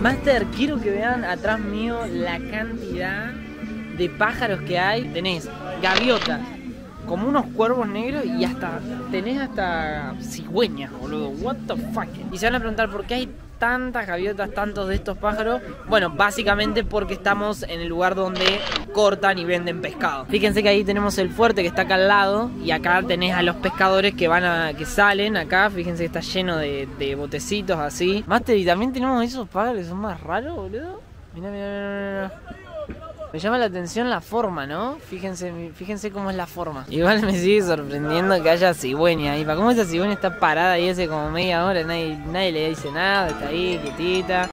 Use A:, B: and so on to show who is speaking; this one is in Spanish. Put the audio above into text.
A: Master, quiero que vean atrás mío la cantidad de pájaros que hay. Tenés gaviotas, como unos cuervos negros y hasta tenés hasta cigüeñas, boludo. What the fuck? Y se van a preguntar por qué hay tantas gaviotas, tantos de estos pájaros. Bueno, básicamente porque estamos en el lugar donde cortan y venden pescado. Fíjense que ahí tenemos el fuerte que está acá al lado y acá tenés a los pescadores que van a que salen acá. Fíjense que está lleno de, de botecitos así. Master, y también tenemos esos pájaros que son más raros, boludo. Mira, mira, mira, mira. Me llama la atención la forma, ¿no? Fíjense, fíjense cómo es la forma. Igual me sigue sorprendiendo que haya cigüeña ahí. ¿Para cómo esa cigüeña está parada ahí hace como media hora? Nadie, nadie le dice nada, está ahí, quietita.